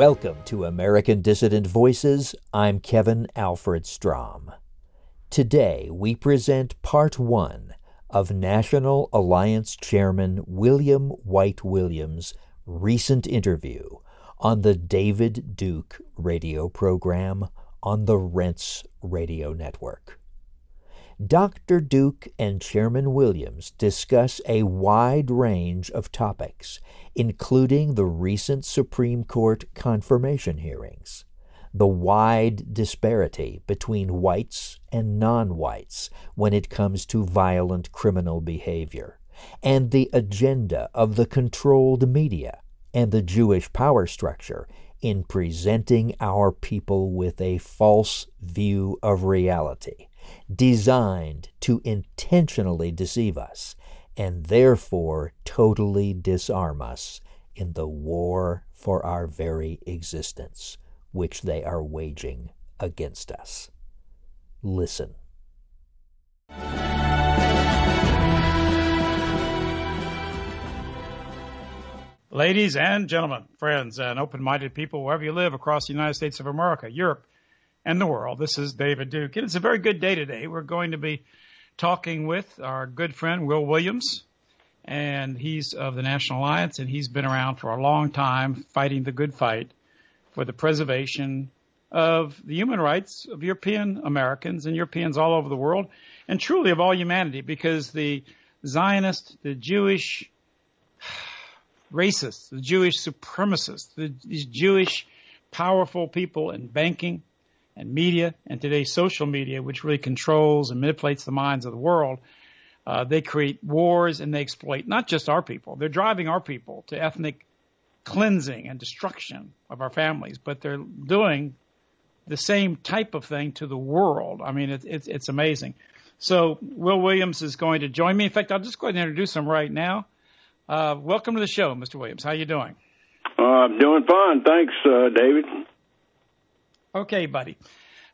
Welcome to American Dissident Voices. I'm Kevin Alfred Strom. Today we present part one of National Alliance Chairman William White Williams' recent interview on the David Duke radio program on the Rense Radio Network. Dr. Duke and Chairman Williams discuss a wide range of topics, including the recent Supreme Court confirmation hearings, the wide disparity between whites and non whites when it comes to violent criminal behavior, and the agenda of the controlled media and the Jewish power structure in presenting our people with a false view of reality designed to intentionally deceive us and therefore totally disarm us in the war for our very existence, which they are waging against us. Listen. Ladies and gentlemen, friends, and open minded people wherever you live across the United States of America, Europe, and the world. This is David Duke. And it's a very good day today. We're going to be talking with our good friend Will Williams, and he's of the National Alliance, and he's been around for a long time fighting the good fight for the preservation of the human rights of European Americans and Europeans all over the world, and truly of all humanity, because the Zionist, the Jewish racists, the Jewish supremacists, the, these Jewish powerful people in banking, and media and today's social media, which really controls and manipulates the minds of the world, uh, they create wars and they exploit not just our people. They're driving our people to ethnic cleansing and destruction of our families, but they're doing the same type of thing to the world. I mean, it, it's it's amazing. So Will Williams is going to join me. In fact, I'll just go ahead and introduce him right now. Uh, welcome to the show, Mr. Williams. How are you doing? Uh, I'm doing fine, thanks, uh, David. Okay, buddy.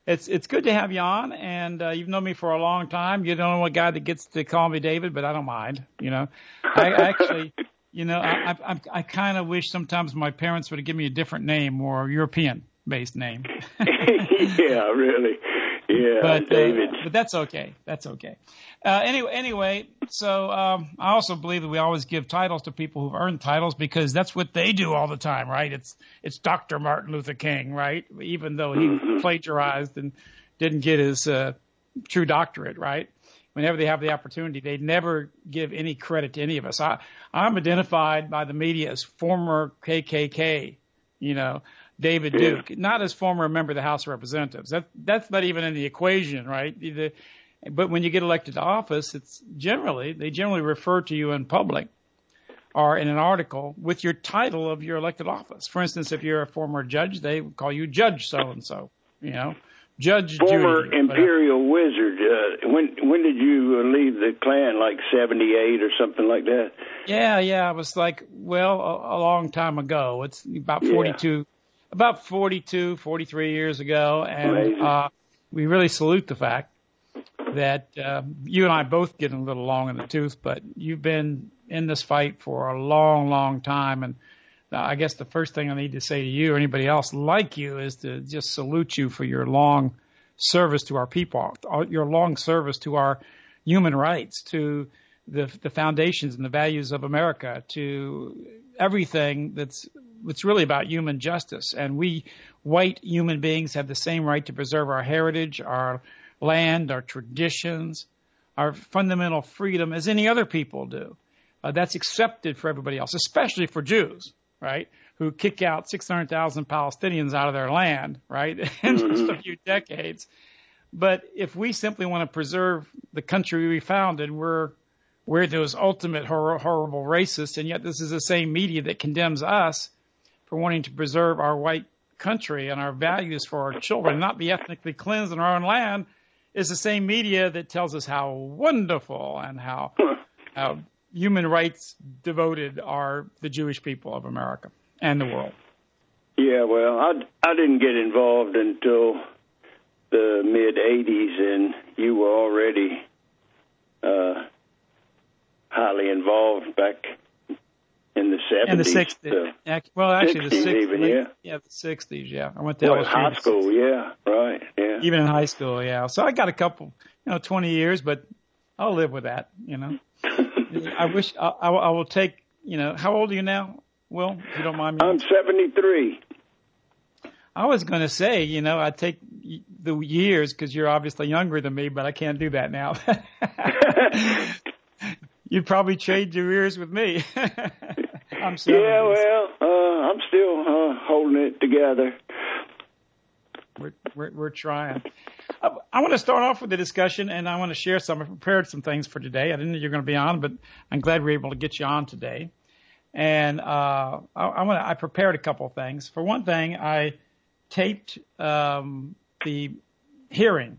It's it's good to have you on, and uh, you've known me for a long time. You're the only guy that gets to call me David, but I don't mind. You know, I actually, you know, I I, I kind of wish sometimes my parents would have given me a different name, more European-based name. yeah, really. Yeah, but, uh, David. Uh, but that's okay. That's okay. Uh, anyway, anyway, so um, I also believe that we always give titles to people who've earned titles because that's what they do all the time, right? It's it's Dr. Martin Luther King, right? Even though he Mm-hmm. plagiarized and didn't get his uh, true doctorate, right? Whenever they have the opportunity, they never give any credit to any of us. I, I'm identified by the media as former KKK, you know, David Yeah. Duke, not as former member of the House of Representatives. That that's not even in the equation, right? The, but when you get elected to office, it's generally they generally refer to you in public or in an article with your title of your elected office. For instance, if you're a former judge, they call you Judge so and so. You know, Judge Former Judy, whatever. Imperial Wizard. Uh, when when did you leave the Klan? Like '78 or something like that? Yeah, yeah. It was like, well, a, a long time ago. It's about Yeah. 42, about 42, 43 years ago. And uh, we really salute the fact that uh, you and I both get a little long in the tooth, but you've been in this fight for a long, long time. And uh, I guess the first thing I need to say to you or anybody else like you is to just salute you for your long service to our people, your long service to our human rights, to the the foundations and the values of America, to everything that's it's really about human justice. And we white human beings have the same right to preserve our heritage, our land, our traditions, our fundamental freedom as any other people do. Uh, that's accepted for everybody else, especially for Jews, right? Who kick out 600,000 Palestinians out of their land, right? in just a few decades. But if we simply want to preserve the country we founded, we're we're those ultimate hor- horrible racists, and yet this is the same media that condemns us for wanting to preserve our white country and our values for our children, not be ethnically cleansed in our own land. Is the same media that tells us how wonderful and how how human rights devoted are the Jewish people of America and the world. Yeah, well, I I didn't get involved until the mid '80s, and you were already uh, highly involved back in the seventies. In the sixties. Uh, well, actually, 60s the sixties. Even, yeah. yeah, the sixties. Yeah, I went to well, high school. Yeah, right. Yeah. Even in high school. Yeah. So I got a couple, you know, twenty years, but I'll live with that. You know. I wish I, I, I will take. You know, how old are you now, Will? If you don't mind me. I'm seventy three. I was going to say, you know, I take the years because you're obviously younger than me, but I can't do that now. You'd probably trade your years with me. I'm sorry. Yeah, well, uh, I'm still uh, holding it together. We're, we're, we're trying. I, I, want to start off with the discussion, and I want to share some. I prepared some things for today. I didn't know you were going to be on, but I'm glad we are able to get you on today. And uh, I, I, want to, I prepared a couple of things. For one thing, I taped um, the hearing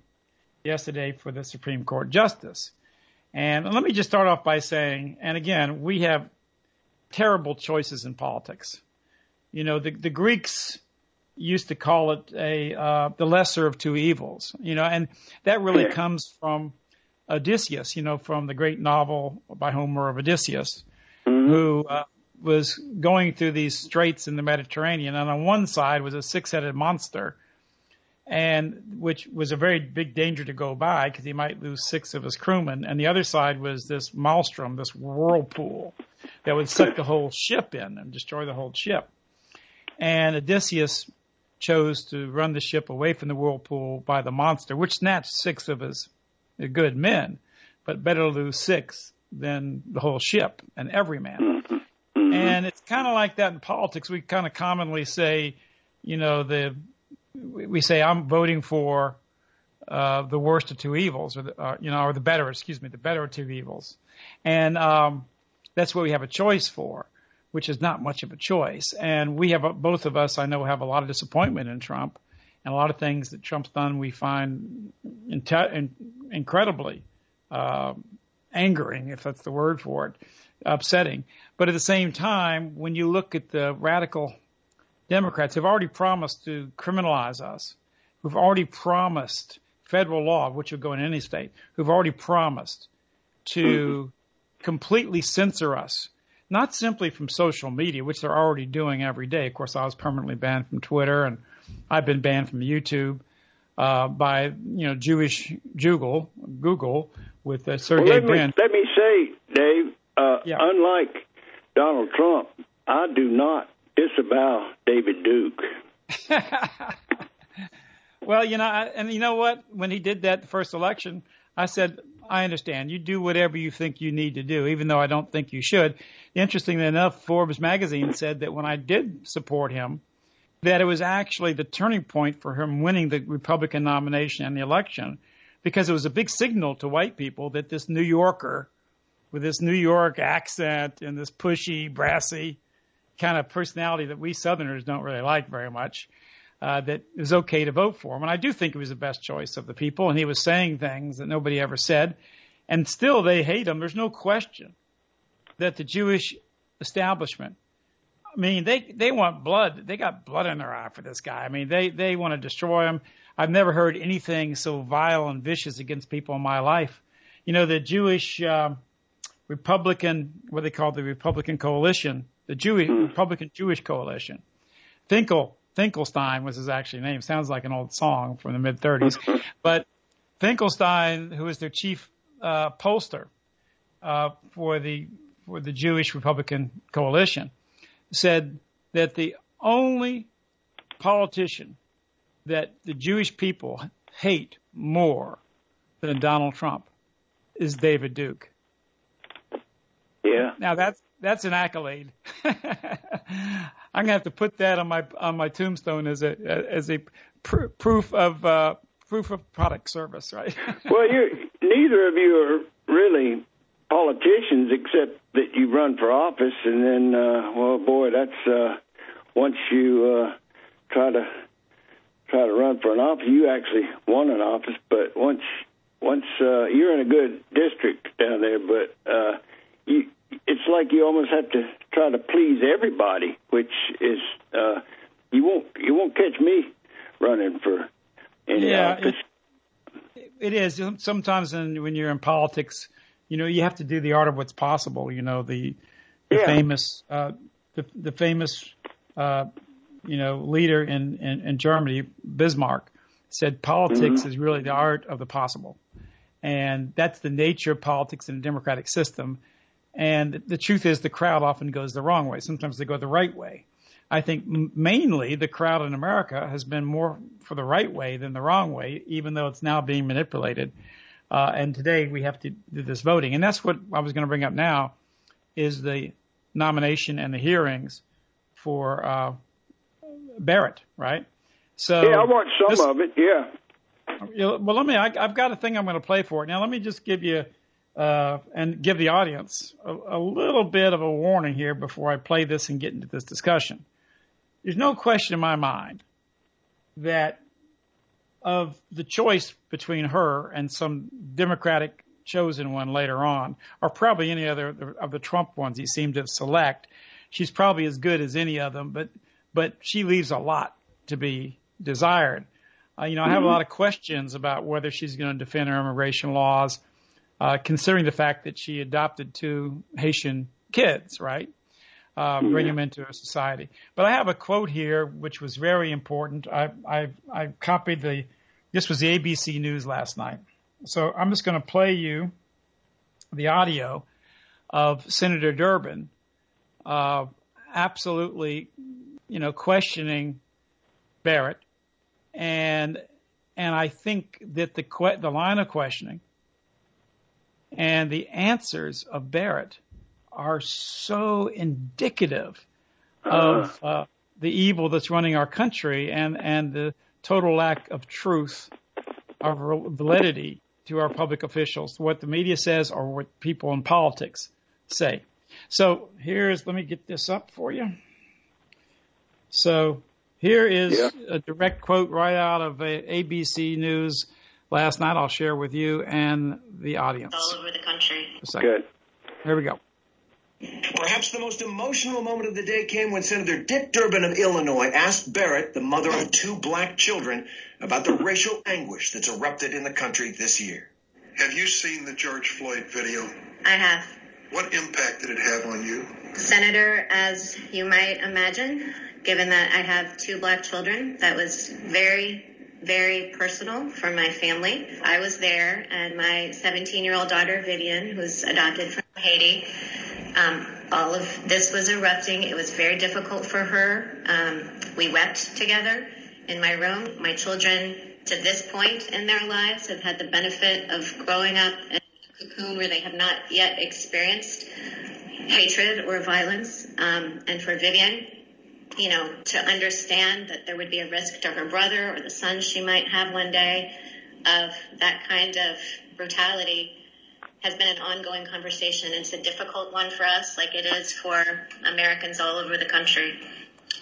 yesterday for the Supreme Court justice. And let me just start off by saying, and again, we have terrible choices in politics. You know, the, the Greeks used to call it a uh, the lesser of two evils. You know, and that really comes from Odysseus. You know, from the great novel by Homer of Odysseus, mm-hmm. who uh, was going through these straits in the Mediterranean, and on one side was a six-headed monster, and which was a very big danger to go by because he might lose six of his crewmen, and the other side was this maelstrom, this whirlpool that would suck the whole ship in and destroy the whole ship. And Odysseus chose to run the ship away from the whirlpool by the monster, which snatched six of his good men, but better to lose six than the whole ship and every man. And it's kind of like that in politics. We kind of commonly say, you know, the we say I'm voting for uh, the worst of two evils, or the, uh, you know, or the better, excuse me, the better of two evils, and um, that's what we have a choice for, which is not much of a choice. And we have a, both of us, I know, have a lot of disappointment in Trump, and a lot of things that Trump's done we find in, in, incredibly uh, angering, if that's the word for it, upsetting. But at the same time, when you look at the radical Democrats who've already promised to criminalize us, who've already promised federal law, which would go in any state, who've already promised to mm-hmm. Completely censor us, not simply from social media, which they're already doing every day. Of course, I was permanently banned from Twitter, and I've been banned from YouTube uh, by you know Jewish Google, Google with uh, Sergey well, let Brin. Me, let me say, Dave. Uh, yeah. Unlike Donald Trump, I do not disavow David Duke. well, you know, and you know what? When he did that the first election, I said, I understand. You do whatever you think you need to do, even though I don't think you should. Interestingly enough, Forbes magazine said that when I did support him, that it was actually the turning point for him winning the Republican nomination and the election because it was a big signal to white people that this New Yorker with this New York accent and this pushy, brassy, kind of personality that we Southerners don't really like very much. Uh, that it was okay to vote for him, and I do think it was the best choice of the people. And he was saying things that nobody ever said, and still they hate him. There's no question that the Jewish establishment. I mean, they they want blood. They got blood in their eye for this guy. I mean, they they want to destroy him. I've never heard anything so vile and vicious against people in my life. You know, the Jewish uh, Republican, what they call the Republican coalition, the Jewish. Republican Jewish Coalition. Finkel Finkelstein was his actual name. Sounds like an old song from the mid 30s. but Finkelstein, who was their chief uh, pollster uh, for the for the Jewish Republican Coalition, said that the only politician that the Jewish people hate more than Donald Trump is David Duke. Yeah. Now that's that's an accolade. I'm gonna have to put that on my on my tombstone as a as a pr- proof of uh, proof of product service, right? well, you neither of you are really politicians, except that you run for office, and then, uh, well, boy, that's uh, once you uh, try to try to run for an office, you actually won an office, but once once uh, you're in a good district down there, but uh, you it's like you almost have to try to please everybody, which is uh, you won't you won't catch me running for any yeah, office. It, it is sometimes in, when you're in politics, you know, you have to do the art of what's possible. You know, the the yeah. famous uh, the the famous uh, you know leader in, in, in Germany, Bismarck, said politics mm-hmm. is really the art of the possible, and that's the nature of politics in a democratic system. And the truth is, the crowd often goes the wrong way. Sometimes they go the right way. I think mainly the crowd in America has been more for the right way than the wrong way, even though it's now being manipulated. Uh, and today we have to do this voting, and that's what I was going to bring up now, is the nomination and the hearings for uh, Barrett, right? So yeah, I watched some this, of it. Yeah. Well, let me. I, have got a thing I'm going to play for it. Now, let me just give you uh, and give the audience a, a little bit of a warning here before I play this and get into this discussion. There's no question in my mind that of the choice between her and some Democratic chosen one later on, or probably any other of the Trump ones he seemed to select, she's probably as good as any of them, but but she leaves a lot to be desired. Uh, you know, I have a mm-hmm. lot of questions about whether she's going to defend her immigration laws, uh, considering the fact that she adopted two Haitian kids, right? Uh, bring them into a society. But I have a quote here which was very important. I I, I copied the. This was the ABC News last night. So I'm just going to play you the audio of Senator Durbin, uh, absolutely, you know, questioning Barrett, and and I think that the que- the line of questioning and the answers of Barrett are so indicative of uh, the evil that's running our country and and the total lack of truth, of validity to our public officials, what the media says or what people in politics say. So here's, let me get this up for you. So here is yeah. a direct quote right out of ABC News last night. I'll share with you and the audience. All over the country. Good. Here we go. Perhaps the most emotional moment of the day came when Senator Dick Durbin of Illinois asked Barrett, the mother of two black children, about the racial anguish that's erupted in the country this year. Have you seen the George Floyd video? I have. What impact did it have on you? Senator, as you might imagine, given that I have two black children, that was very, very personal for my family. I was there, and my 17 year old daughter, Vivian, who's adopted from Haiti, um, all of this was erupting. It was very difficult for her. Um, we wept together in my room. My children, to this point in their lives, have had the benefit of growing up in a cocoon where they have not yet experienced hatred or violence. Um, and for Vivian, you know, to understand that there would be a risk to her brother or the son she might have one day of that kind of brutality has been an ongoing conversation. It's a difficult one for us, like it is for Americans all over the country.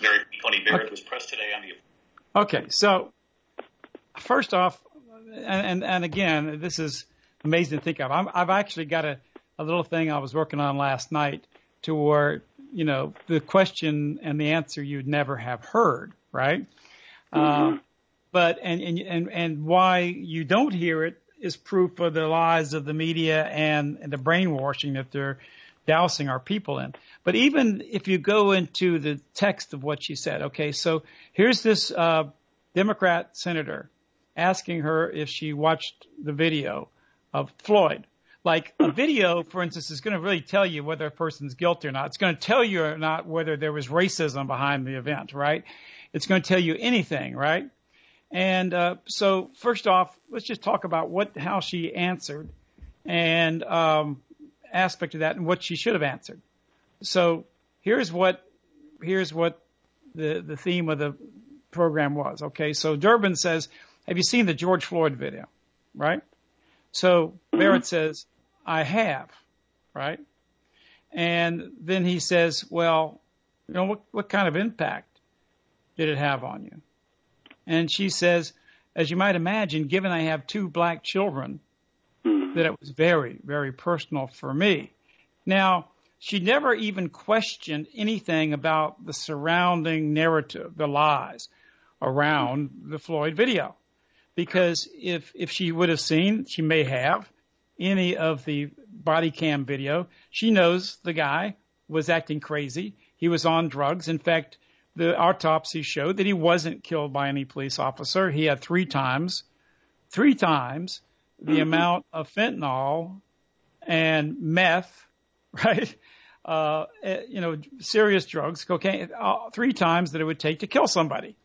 Very funny. Barrett okay. was pressed today on the. Okay, so first off, and and, and again, this is amazing to think of. i have actually got a, a little thing I was working on last night to where you know the question and the answer you'd never have heard, right? Mm-hmm. Uh, but and, and and and why you don't hear it is proof of the lies of the media and, and the brainwashing that they're dousing our people in. But even if you go into the text of what she said, okay, so here's this uh, Democrat senator asking her if she watched the video of Floyd. Like a video, for instance, is going to really tell you whether a person's guilty or not. It's going to tell you or not whether there was racism behind the event, right? It's going to tell you anything, right? And uh, so, first off, let's just talk about what how she answered, and um, aspect of that, and what she should have answered. So here's what here's what the the theme of the program was. Okay, so Durbin says, "Have you seen the George Floyd video?" Right. So Barrett says, "I have." Right. And then he says, "Well, you know what what kind of impact did it have on you?" And she says, as you might imagine, given I have two black children, mm-hmm. that it was very, very personal for me. Now, she never even questioned anything about the surrounding narrative, the lies around the Floyd video. Because if, if she would have seen, she may have, any of the body cam video, she knows the guy was acting crazy. He was on drugs. In fact, the autopsy showed that he wasn't killed by any police officer. He had three times, three times the mm-hmm. amount of fentanyl and meth, right? Uh, eh, you know, serious drugs, cocaine, uh, three times that it would take to kill somebody.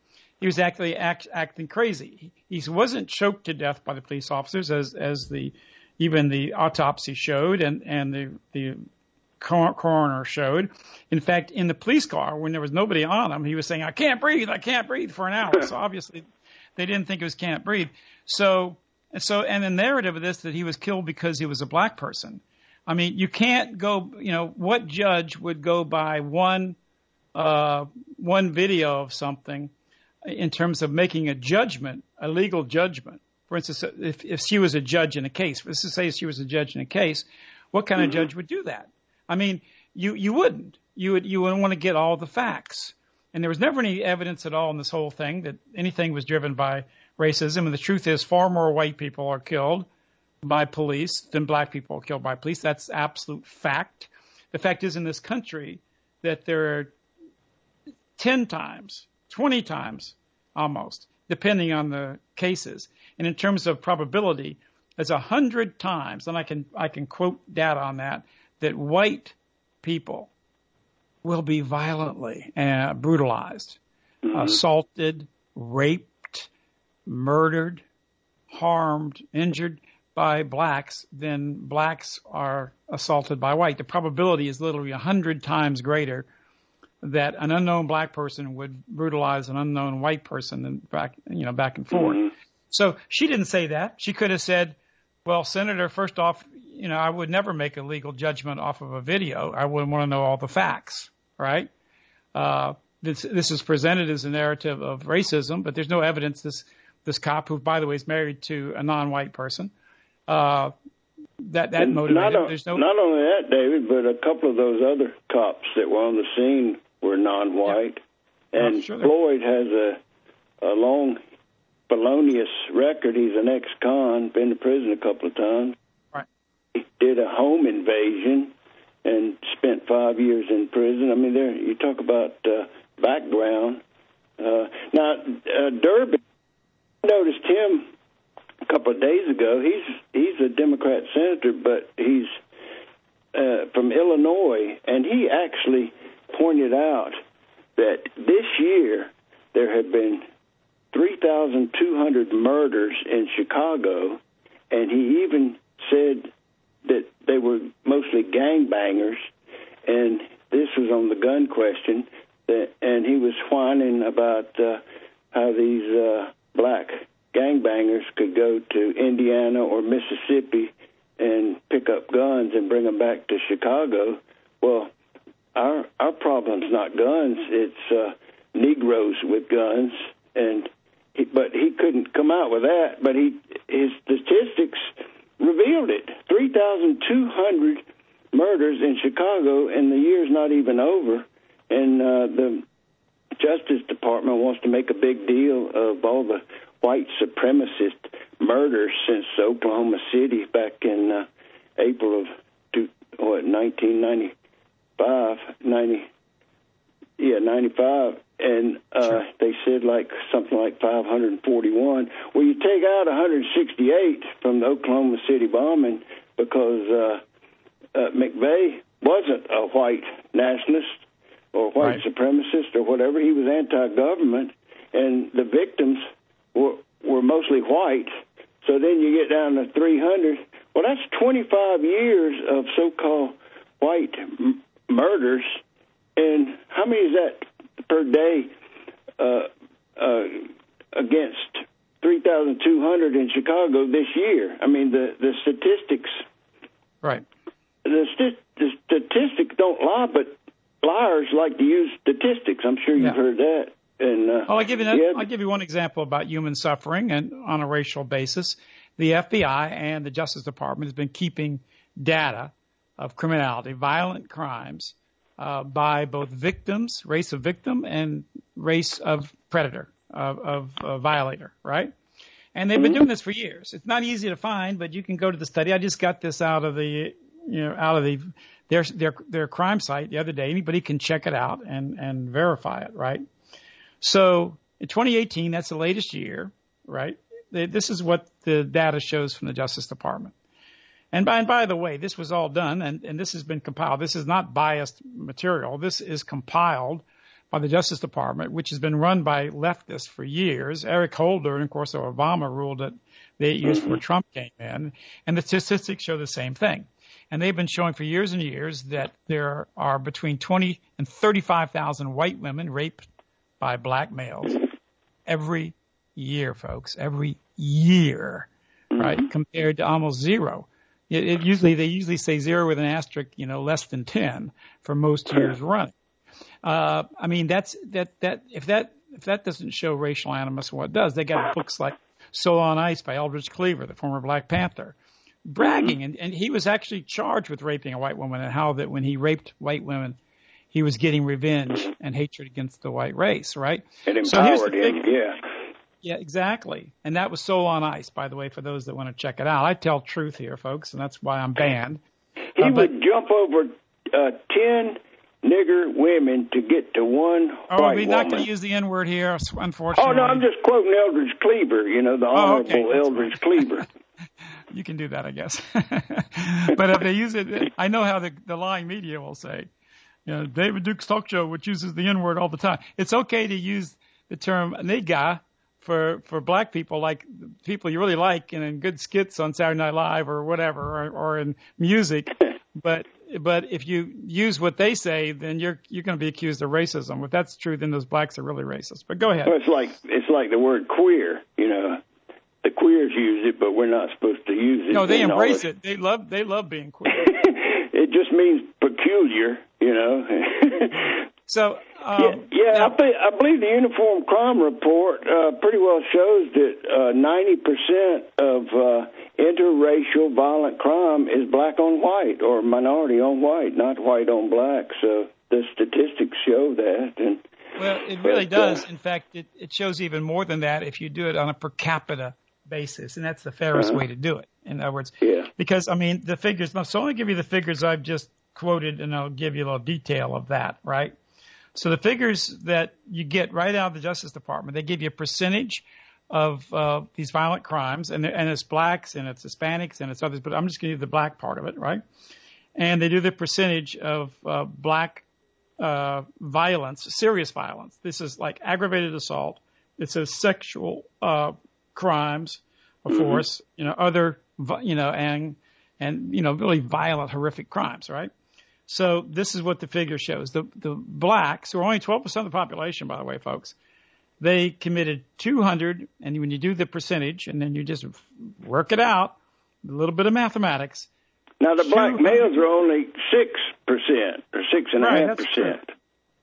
He was actually act, acting crazy. He, he wasn't choked to death by the police officers, as as the even the autopsy showed, and and the the coroner showed. In fact, in the police car, when there was nobody on him, he was saying, "I can't breathe, I can't breathe" for an hour. So obviously, they didn't think it was can't breathe. So, so, and the narrative of this that he was killed because he was a black person. I mean, you can't go. You know, what judge would go by one, uh, one video of something, in terms of making a judgment, a legal judgment? For instance, if if she was a judge in a case, let's just say she was a judge in a case, what kind mm-hmm. of judge would do that? I mean, you you wouldn't. You would you wouldn't want to get all the facts. And there was never any evidence at all in this whole thing that anything was driven by racism. And the truth is, far more white people are killed by police than black people are killed by police. That's absolute fact. The fact is, in this country, that there are 10 times, 20 times almost, depending on the cases. And in terms of probability, it's a hundred times, and I can I can quote data on that, that white people will be violently uh, brutalized, mm-hmm. assaulted, raped, murdered, harmed, injured by blacks than blacks are assaulted by white. The probability is literally a hundred times greater that an unknown black person would brutalize an unknown white person and back, you know, back and forth. Mm-hmm. So she didn't say that. She could have said, well, Senator, first off, you know, I would never make a legal judgment off of a video. I would want to know all the facts, right? Uh, this, this is presented as a narrative of racism, but there's no evidence this this cop, who by the way is married to a non-white person, uh, that that motivated. Not, there's no not only that, David, but a couple of those other cops that were on the scene were non-white, yeah. and sure Floyd has a a long felonious record. He's an ex-con, been to prison a couple of times Right. He did a home invasion and spent five years in prison. I mean, there you talk about uh, background. Uh, now, uh, Durbin, I noticed him a couple of days ago. He's he's a Democrat senator, but he's uh, from Illinois, and he actually pointed out that this year there have been 3,200 murders in Chicago, and he even said that they were mostly gangbangers, and this was on the gun question. That, and he was whining about uh, how these uh, black gangbangers could go to Indiana or Mississippi and pick up guns and bring them back to Chicago. Well, our our problem's not guns; it's uh, Negroes with guns, and but he couldn't come out with that. But he his statistics revealed it. 3,200 murders in Chicago, and the year's not even over. And uh, the Justice Department wants to make a big deal of all the white supremacist murders since Oklahoma City back in uh, April of two, what 1995, 90, yeah, 95 and uh, sure. they said like something like 541. Well, you take out 168 from the Oklahoma City bombing because uh, uh, McVeigh wasn't a white nationalist or white right. supremacist or whatever. He was anti-government, and the victims were were mostly white. So then you get down to 300. Well, that's 25 years of so-called white m- murders, and how many is that per day uh, uh, against 3,200 in Chicago this year. I mean, the, the statistics. Right. The, st- the statistics don't lie, but liars like to use statistics. I'm sure you've yeah. heard that. And uh, oh, I'll give you yeah. I'll give you one example about human suffering and on a racial basis. The FBI and the Justice Department has been keeping data of criminality, violent crimes, uh, by both victims, race of victim, and race of predator, of, of uh, violator, right? And they've been mm-hmm. doing this for years. It's not easy to find, but you can go to the study. I just got this out of the you know, out of the their their their crime site the other day. Anybody can check it out and and verify it, right? So in 2018, that's the latest year, right? This is what the data shows from the Justice Department. And by, and by the way, this was all done and, and this has been compiled. This is not biased material. This is compiled by the Justice Department, which has been run by leftists for years. Eric Holder and of course Obama ruled that they used before Trump came in. And the statistics show the same thing. And they've been showing for years and years that there are between 20 and 35,000 white women raped by black males every year, folks, every year, right? Compared to almost zero. It, it, usually they usually say zero with an asterisk, you know, less than ten for most years running. Uh, I mean, that's that that if that if that doesn't show racial animus, what does? They got books like Soul on Ice by Eldridge Cleaver, the former Black Panther, bragging, mm-hmm. and, and he was actually charged with raping a white woman, and how that when he raped white women, he was getting revenge and hatred against the white race, right? It empowered so him, yeah. Yeah, exactly. And that was Soul on Ice, by the way, for those that want to check it out. I tell truth here, folks, and that's why I'm banned. He uh, would jump over uh, 10 nigger women to get to one oh, white we're not going to use the N word here, unfortunately. Oh, no, I'm just quoting Eldridge Cleaver, you know, the Honorable oh, okay. Eldridge right. Cleaver. you can do that, I guess. but if they use it, I know how the, the lying media will say, you know, David Duke's talk show, which uses the N word all the time. It's okay to use the term nigga for for black people, like people you really like, and in good skits on Saturday Night Live or whatever, or, or in music. But but if you use what they say, then you're you're going to be accused of racism. If that's true, then those blacks are really racist. But go ahead. Well, it's like it's like the word queer. You know, the queers use it, but we're not supposed to use it. No, they embrace it. They love they love being queer. it just means peculiar. You know. so um, yeah, yeah I, be, I believe the Uniform Crime Report uh, pretty well shows that uh, ninety uh, percent of uh, interracial violent crime is black on white or minority on white, not white on black. So the statistics show that. And well, it really but, uh, does. In fact, it, it shows even more than that if you do it on a per capita basis, and that's the fairest uh-huh. way to do it. In other words, yeah. because I mean the figures. So I'm going to give you the figures I've just quoted, and I'll give you a little detail of that. Right. So the figures that you get right out of the Justice Department, they give you a percentage of uh, these violent crimes, and, and it's blacks and it's Hispanics and it's others, but I'm just going to give the black part of it, right? And they do the percentage of uh, black uh, violence, serious violence. This is like aggravated assault. It says sexual uh, crimes, of mm-hmm. course, you know, other, you know, and and you know, really violent, horrific crimes, right? So this is what the figure shows. The the blacks, who are only 12% of the population, by the way, folks, they committed 200, and when you do the percentage, and then you just work it out, a little bit of mathematics. Now the black males are only six percent or six and a half percent.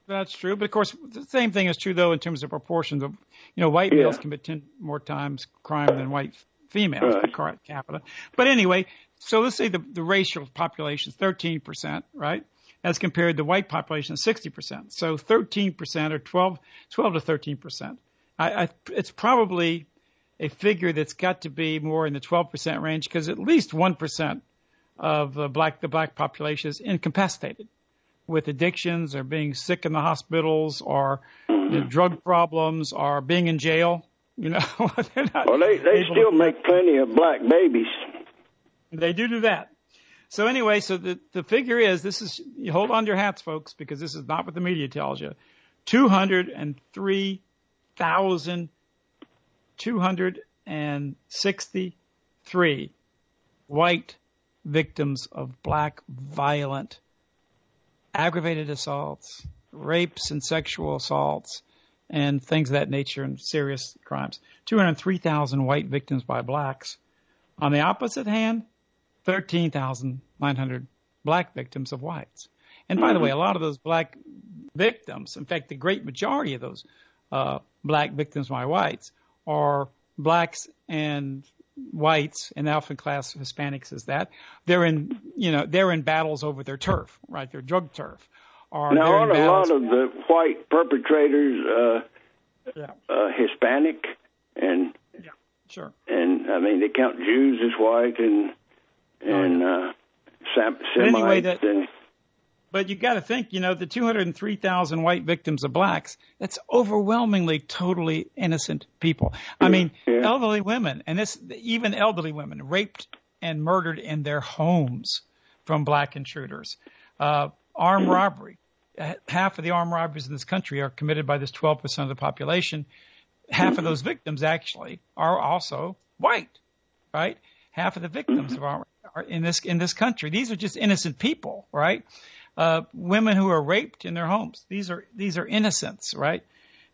That's true, but of course, the same thing is true though in terms of proportions of, you know, white yeah. males commit ten more times crime than white females right. per capita. But anyway, so let's say the, the racial population is 13%, right? As compared to the white population is 60%. So 13% or 12, 12 to 13%. I, I, it's probably a figure that's got to be more in the 12% range because at least 1% of the black, the black population is incapacitated with addictions or being sick in the hospitals or know, drug problems or being in jail. You know, well, they, they still make plenty of black babies. They do do that. So anyway, so the, the figure is this is, you hold on to your hats, folks, because this is not what the media tells you. 203,263 white victims of black violent aggravated assaults, rapes and sexual assaults, and things of that nature and serious crimes. 203,000 white victims by blacks. On the opposite hand, 13,900 black victims of whites. And by the way, a lot of those black victims, in fact, the great majority of those uh, black victims by whites are blacks and whites, and alpha class Hispanics is that. They're in, you know, they're in battles over their turf, right? Their drug turf. Or now, aren't a lot of the white perpetrators uh, yeah. uh, Hispanic? And yeah, sure. And I mean, they count Jews as white and and uh, Sem- Semites anyway, that, and but you got to think, you know, the 203,000 white victims of blacks, that's overwhelmingly totally innocent people. I mean, Yeah. elderly women, and this, even elderly women, raped and murdered in their homes from black intruders. Uh, armed robbery. Half of the armed robberies in this country are committed by this 12% of the population. Half of those victims actually are also white, right? Half of the victims of our, are in this in this country. These are just innocent people, right? uh, women who are raped in their homes. These are these are innocents, right?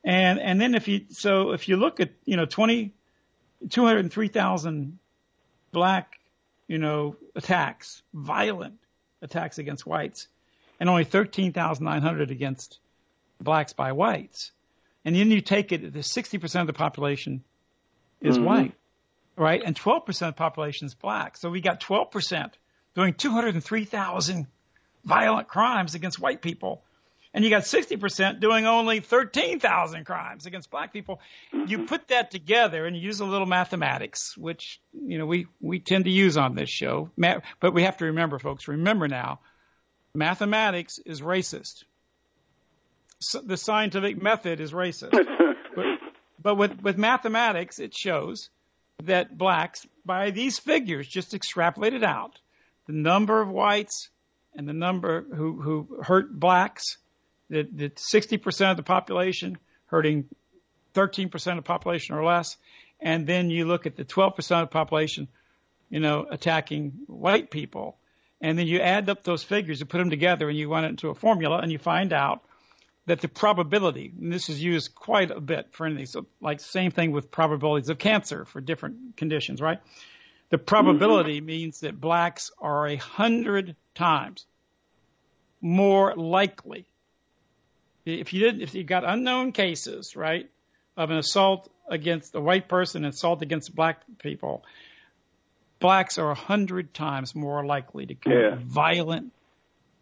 And and then if you so if you look at you know 20, 203,000 black you know attacks, violent attacks against whites, and only thirteen thousand nine hundred against blacks by whites, and then you take it the sixty percent of the population is mm-hmm. white, right, and twelve percent of the population is black. So we got twelve percent doing two hundred and three thousand violent crimes against white people. And you got 60% doing only 13,000 crimes against black people. You mm-hmm. put that together and you use a little mathematics, which, you know, we, we tend to use on this show. But we have to remember, folks, remember now, mathematics is racist. So the scientific method is racist. but, but with, with mathematics, it shows that blacks, by these figures, just extrapolated out, the number of whites and the number who, who hurt blacks, that, that 60% of the population hurting 13% of the population or less. And then you look at the 12% of the population, you know, attacking white people. And then you add up those figures and put them together and you run it into a formula and you find out that the probability, and this is used quite a bit for anything, so like same thing with probabilities of cancer for different conditions, right? The probability mm-hmm. means that blacks are a hundred times more likely. If you did, if you got unknown cases, right, of an assault against a white person, assault against black people, blacks are a hundred times more likely to commit Yeah. violent,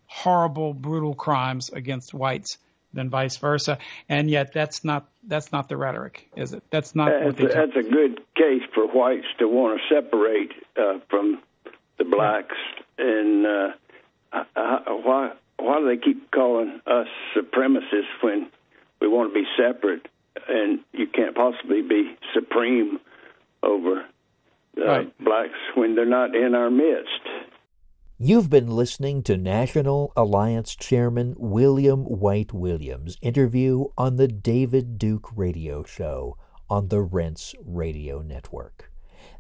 horrible, brutal crimes against whites than vice versa. And yet, that's not that's not the rhetoric, is it? That's not what That's they a, that's a good case for whites to want to separate uh, from the blacks. And uh, uh, why why do they keep calling us supremacists when we want to be separate? And you can't possibly be supreme over uh, Right. blacks when they're not in our midst. You've been listening to National Alliance Chairman William White Williams' interview on the David Duke Radio Show on the Rense Radio Network.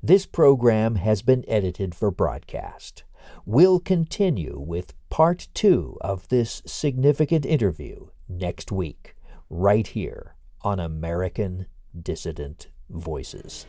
This program has been edited for broadcast. We'll continue with part two of this significant interview next week, right here on American Dissident Voices.